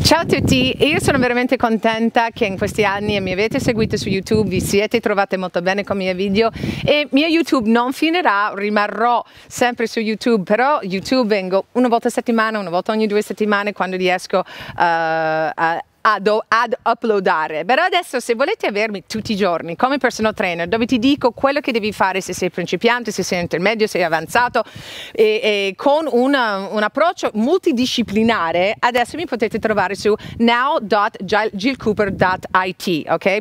Ciao a tutti, io sono veramente contenta che in questi anni mi avete seguito su YouTube, vi siete trovate molto bene con i miei video e mio YouTube non finirà, rimarrò sempre su YouTube, però YouTube vengo una volta a settimana, una volta ogni due settimane quando riesco uh, a ad, ad, uploadare. Però adesso se volete avermi tutti i giorni come personal trainer dove ti dico quello che devi fare se sei principiante, se sei intermedio, se sei avanzato e, e con una, un approccio multidisciplinare, adesso mi potete trovare su now.gilcooper.it, ok?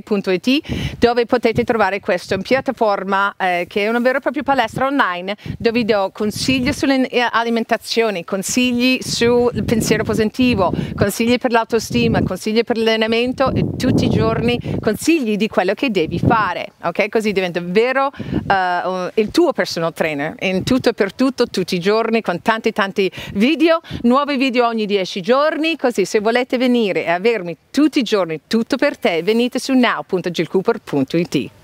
dove potete trovare questa piattaforma eh, che è una vera e propria palestra online dove vi do consigli sull'alimentazione, consigli sul pensiero positivo, consigli per l'autostima, consigli consigli per l'allenamento e tutti i giorni consigli di quello che devi fare, ok? Così diventa vero uh, il tuo personal trainer, in tutto e per tutto, tutti i giorni, con tanti tanti video, nuovi video ogni 10 giorni, così se volete venire e avermi tutti i giorni, tutto per te, venite su now.gilcooper.it.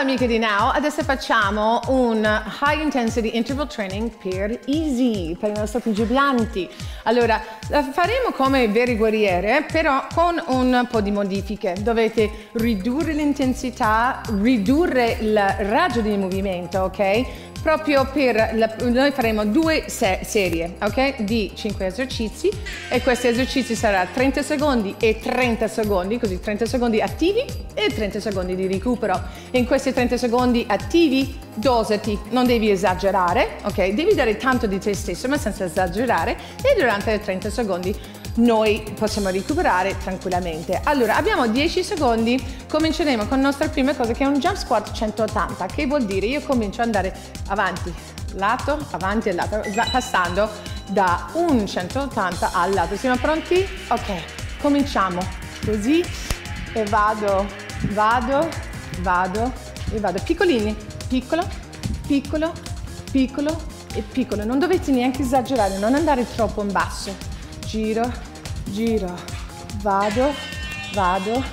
amiche di Now, adesso facciamo un High Intensity Interval Training per Easy, per i nostri principianti. Allora, faremo come veri guerriere, però con un po' di modifiche. Dovete ridurre l'intensità, ridurre il raggio di movimento, ok? Proprio per, la, noi faremo due se serie ok? Di 5 esercizi e questi esercizi sarà 30 secondi e 30 secondi così 30 secondi attivi e 30 secondi di recupero. In questi 30 secondi attivi dosati non devi esagerare ok? Devi dare tanto di te stesso ma senza esagerare e durante i 30 secondi noi possiamo recuperare tranquillamente. Allora, abbiamo 10 secondi, cominceremo con la nostra prima cosa che è un jump squat 180, che vuol dire io comincio ad andare avanti, lato, avanti e lato, passando da un 180 al lato. Siamo pronti? Ok, cominciamo così e vado, vado, vado e vado. Piccolini, piccolo, piccolo, piccolo e piccolo. Non dovete neanche esagerare, non andare troppo in basso giro, giro, vado, vado,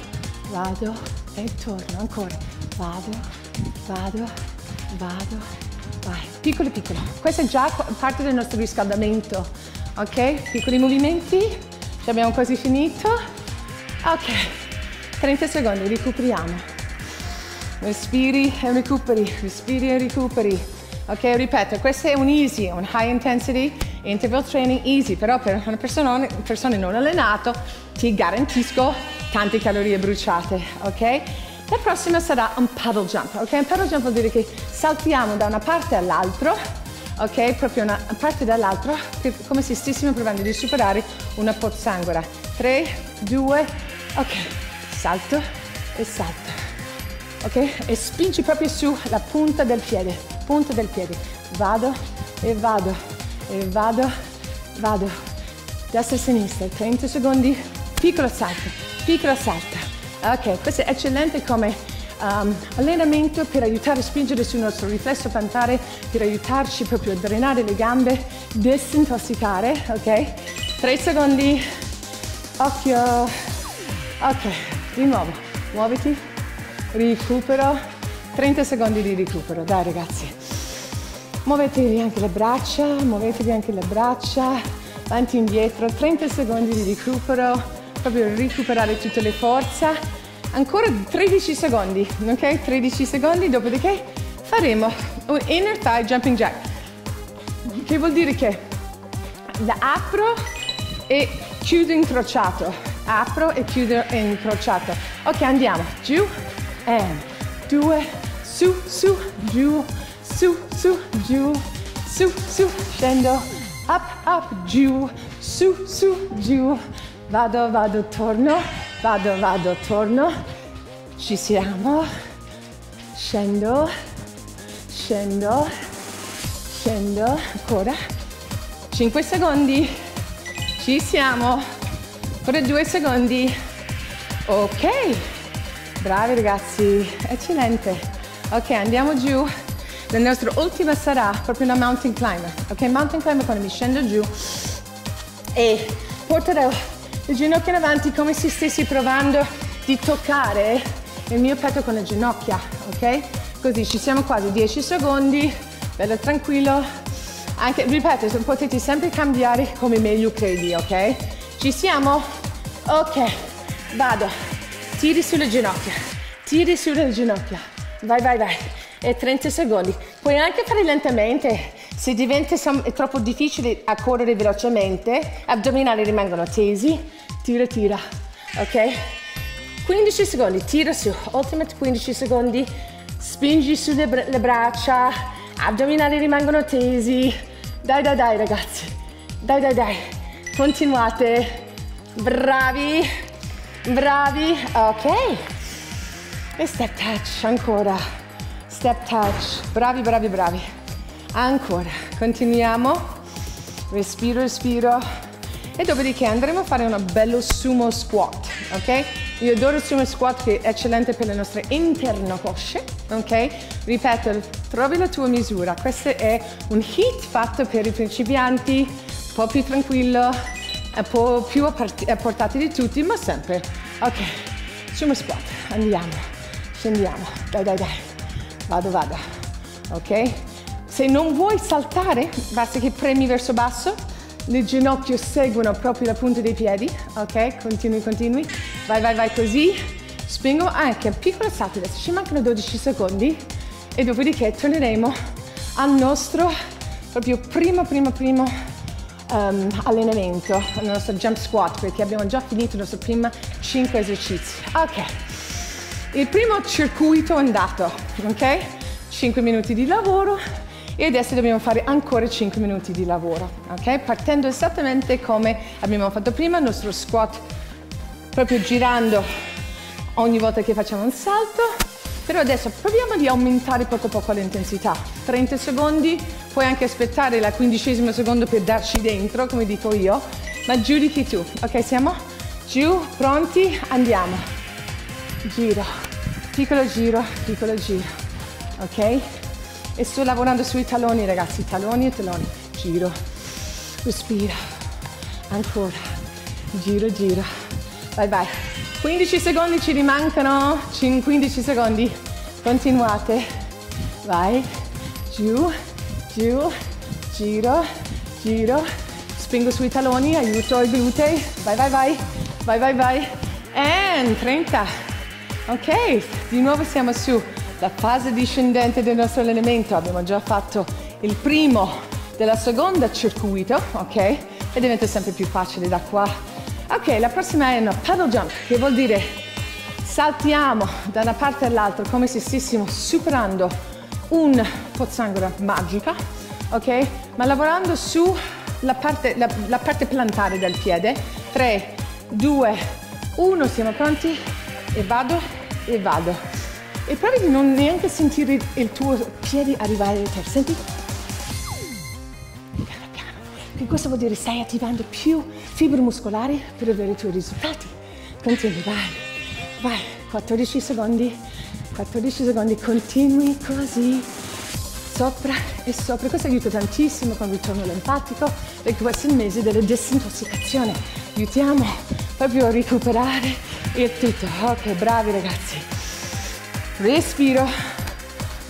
vado e torno ancora, vado, vado, vado, vai, piccolo piccolo. Questo è già parte del nostro riscaldamento, ok? Piccoli movimenti, ci abbiamo quasi finito. Ok, 30 secondi, recuperiamo. Respiri e recuperi, respiri e recuperi. Ok, ripeto, questo è un easy, un high intensity interval training easy, però per una persona, persona non allenato ti garantisco tante calorie bruciate, ok? La prossima sarà un paddle jump, ok? Un paddle jump vuol dire che saltiamo da una parte all'altra, ok? Proprio una parte dall'altra, come se stessimo provando di superare una pozzanghera. 3, 2, ok, salto e salto, ok? E spingi proprio sulla punta del piede, punta del piede. Vado e vado e vado, vado, destra e sinistra, 30 secondi, piccolo salto, piccolo salto. Ok, questo è eccellente come um, allenamento per aiutare a spingere sul nostro riflesso plantare, per aiutarci proprio a drenare le gambe, disintossicare, ok? 3 secondi, occhio, ok, di nuovo, muoviti, recupero, 30 secondi di recupero, dai ragazzi. Muovetevi anche le braccia, muovetevi anche le braccia, avanti e indietro, 30 secondi di recupero, proprio recuperare tutte le forze. Ancora 13 secondi, ok? 13 secondi, dopodiché faremo un inner thigh jumping jack. Che vuol dire che la apro e chiudo incrociato. Apro e chiudo incrociato. Ok, andiamo. Giù, and, due, su, su, giù, su, su, giù, su, su, scendo, up, up, giù, su, su, giù, vado, vado, torno, vado, vado, torno, ci siamo, scendo, scendo, scendo, ancora, 5 secondi, ci siamo, ancora 2 secondi, ok, bravi ragazzi, eccellente, ok, andiamo giù, la nostra ultima sarà proprio una mountain climber. Ok, mountain climber quando mi scendo giù e porterò le ginocchia in avanti come se stessi provando di toccare il mio petto con le ginocchia, ok? Così ci siamo quasi 10 secondi, bello tranquillo. Anche, ripeto, potete sempre cambiare come meglio credi, ok? Ci siamo? Ok, vado. Tiri sulle ginocchia, tiri sulle ginocchia. Vai, vai, vai. E 30 secondi. Puoi anche fare lentamente. Se diventa troppo difficile a correre velocemente, addominali rimangono tesi. Tira, tira. Ok? 15 secondi, tira su. Ultimate 15 secondi. Spingi sulle le braccia. Addominali rimangono tesi. Dai, dai, dai, ragazzi. Dai, dai, dai. Continuate. Bravi. Bravi. Ok. E step touch ancora. Step touch. Bravi, bravi, bravi. Ancora. Continuiamo. Respiro, respiro. E dopodiché andremo a fare un bello sumo squat. Ok? Io adoro il sumo squat che è eccellente per le nostre internocosce. Ok? Ripeto, trovi la tua misura. Questo è un hit fatto per i principianti, un po' più tranquillo, un po' più a, portata di tutti, ma sempre. Ok, sumo squat, andiamo, scendiamo, dai dai dai, vado vado, ok? Se non vuoi saltare, basta che premi verso basso, le ginocchia seguono proprio la punta dei piedi, ok? Continui, continui, vai vai vai così, spingo anche piccolo salto adesso, ci mancano 12 secondi e dopodiché torneremo al nostro proprio primo primo primo um, allenamento, il nostro jump squat, perché abbiamo già finito i nostri primi 5 esercizi. Ok, il primo circuito è andato, ok? 5 minuti di lavoro e adesso dobbiamo fare ancora 5 minuti di lavoro, ok? Partendo esattamente come abbiamo fatto prima, il nostro squat proprio girando ogni volta che facciamo un salto, però adesso proviamo di aumentare poco poco l'intensità. 30 secondi, puoi anche aspettare la quindicesima secondo per darci dentro, come dico io, ma giudichi tu. Ok, siamo? Giù, pronti? Andiamo. Giro, piccolo giro, piccolo giro. Ok? E sto lavorando sui taloni, ragazzi, taloni e taloni. Giro, respira. Ancora. Giro, giro. Vai, vai. 15 secondi ci rimancano, 15 secondi, continuate, vai, giù, giù, giro, giro, spingo sui taloni, aiuto i glutei, vai, vai, vai, vai, vai, vai, and 30, ok, di nuovo siamo sulla fase discendente del nostro allenamento, abbiamo già fatto il primo della seconda circuito, ok, e diventa sempre più facile da qua Ok, la prossima è una paddle jump, che vuol dire saltiamo da una parte all'altra come se stessimo superando un pozzanghera magica, ok? Ma lavorando sulla parte, la, la parte plantare del piede. 3, 2, 1, siamo pronti? E vado, e vado. E provi di non neanche sentire il tuo piede arrivare a te. Senti? Che questo vuol dire stai attivando più fibre muscolari per avere i tuoi risultati. Continui, vai, vai, 14 secondi, 14 secondi, continui così, sopra e sopra. Questo aiuta tantissimo con il ritorno lempatico, perché questo è il mese della disintossicazione. Aiutiamo proprio a recuperare il tutto. Ok, bravi ragazzi. Respiro,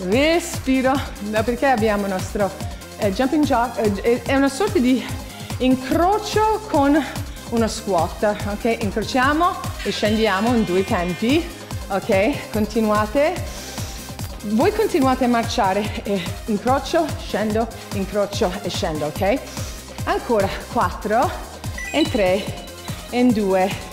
respiro, no, perché abbiamo il nostro eh, jumping jack eh, è una sorta di incrocio con uno squat, ok? Incrociamo e scendiamo in due tempi, ok? Continuate. Voi continuate a marciare e incrocio, scendo, incrocio e scendo, ok? Ancora 4, e 3, e 2,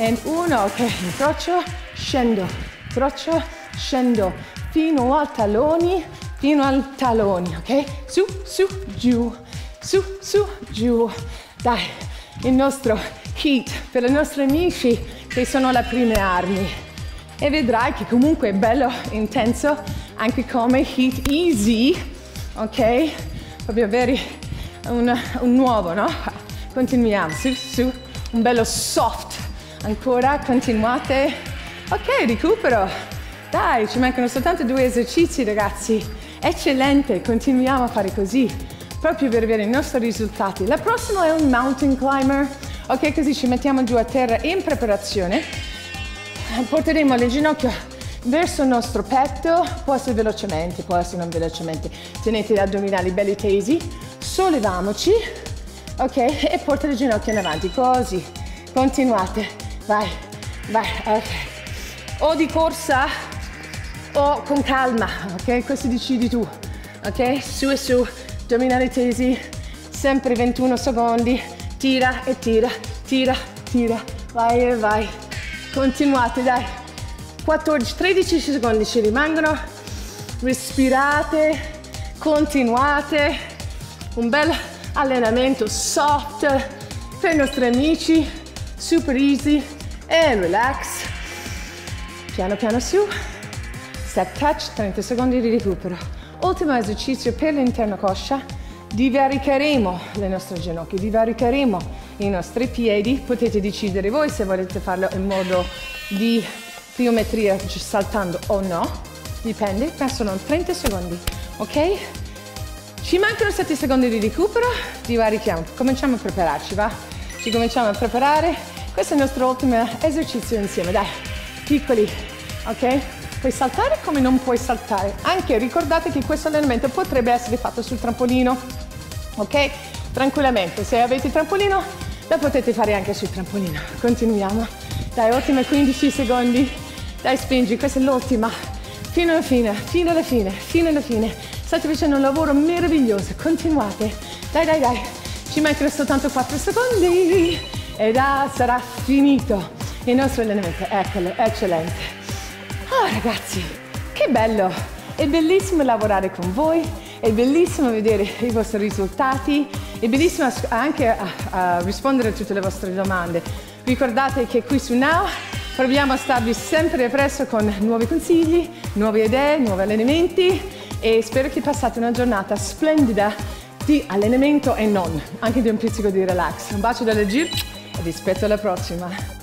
e 1, ok? Incrocio, scendo, incrocio, scendo, fino a taloni, fino al talone, ok? Su, su, giù, su, su, giù. Dai, il nostro heat per i nostri amici che sono le prime armi. E vedrai che comunque è bello intenso anche come heat easy, ok? Proprio avere un, un nuovo, no? Continuiamo, su, su, un bello soft. Ancora, continuate. Ok, recupero. Dai, ci mancano soltanto due esercizi, ragazzi. Eccellente, continuiamo a fare così, proprio per avere i nostri risultati. La prossima è un mountain climber, ok? Così ci mettiamo giù a terra in preparazione. Porteremo le ginocchia verso il nostro petto, può essere velocemente, può essere non velocemente. Tenete gli addominali belli tesi, solleviamoci, ok? E porta le ginocchia in avanti, così. Continuate, vai, vai, ok. O di corsa o con calma, ok? Questo decidi tu, ok? Su e su, addominali tesi, sempre 21 secondi, tira e tira, tira, tira, vai e vai. Continuate, dai. 14, 13 secondi ci rimangono. Respirate, continuate. Un bel allenamento soft per i nostri amici, super easy and relax. Piano piano su. Step touch, 30 secondi di recupero. Ultimo esercizio per l'interno coscia. Divaricheremo le nostre ginocchia, divaricheremo i nostri piedi. Potete decidere voi se volete farlo in modo di pliometria, saltando o no. Dipende, ma sono 30 secondi, ok? Ci mancano 7 secondi di recupero, divarichiamo. Cominciamo a prepararci, va? Ci cominciamo a preparare. Questo è il nostro ultimo esercizio insieme, dai. Piccoli, ok? Puoi saltare come non puoi saltare. Anche ricordate che questo allenamento potrebbe essere fatto sul trampolino, ok? Tranquillamente, se avete il trampolino, lo potete fare anche sul trampolino. Continuiamo. Dai, ottime 15 secondi. Dai, spingi, questa è l'ultima. Fino alla fine, fino alla fine, fino alla fine. State facendo un lavoro meraviglioso. Continuate. Dai, dai, dai. Ci mancano soltanto 4 secondi. E da sarà finito il nostro allenamento. Eccolo, eccellente. Oh ragazzi, che bello! È bellissimo lavorare con voi, è bellissimo vedere i vostri risultati, è bellissimo anche a, a rispondere a tutte le vostre domande. Ricordate che qui su Now proviamo a starvi sempre presso con nuovi consigli, nuove idee, nuovi allenamenti e spero che passate una giornata splendida di allenamento e non, anche di un pizzico di relax. Un bacio dalla Gir e vi aspetto alla prossima.